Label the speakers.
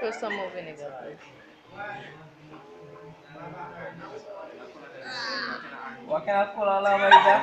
Speaker 1: Put some more vinegar.
Speaker 2: Huwag ka na po lalaway dyan.